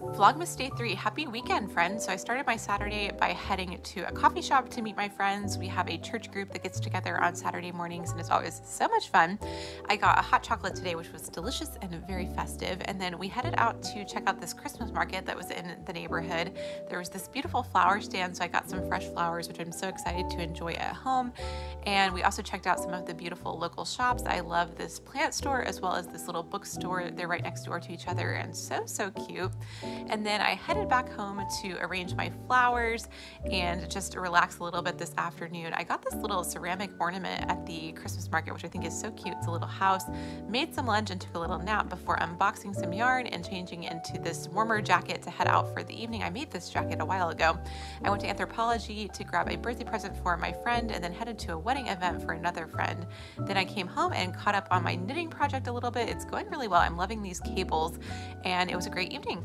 Vlogmas Day 3. Happy weekend, friends. So I started my Saturday by heading to a coffee shop to meet my friends. We have a church group that gets together on Saturday mornings and it's always so much fun. I got a hot chocolate today, which was delicious and very festive. And then we headed out to check out this Christmas market that was in the neighborhood. There was this beautiful flower stand, so I got some fresh flowers, which I'm so excited to enjoy at home. And we also checked out some of the beautiful local shops. I love this plant store as well as this little bookstore. They're right next door to each other and so, so cute. And then I headed back home to arrange my flowers and just relax a little bit this afternoon. I got this little ceramic ornament at the Christmas market, which I think is so cute. It's a little house. Made some lunch and took a little nap before unboxing some yarn and changing into this warmer jacket to head out for the evening. I made this jacket a while ago. I went to Anthropologie to grab a birthday present for my friend and then headed to a wedding event for another friend. Then I came home and caught up on my knitting project a little bit. It's going really well. I'm loving these cables and it was a great evening.